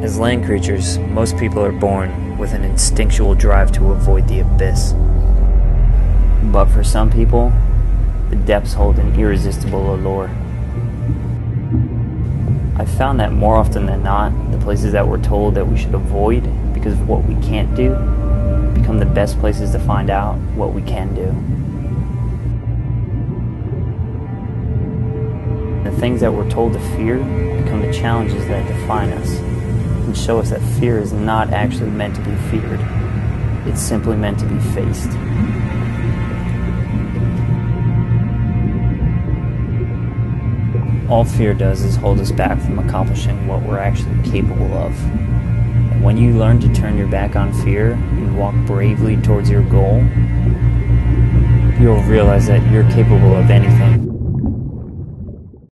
As land creatures, most people are born with an instinctual drive to avoid the abyss. But for some people, the depths hold an irresistible allure. I've found that more often than not, the places that we're told that we should avoid because of what we can't do become the best places to find out what we can do. The things that we're told to fear become the challenges that define us and show us that fear is not actually meant to be feared. It's simply meant to be faced. All fear does is hold us back from accomplishing what we're actually capable of. And when you learn to turn your back on fear and walk bravely towards your goal, you'll realize that you're capable of anything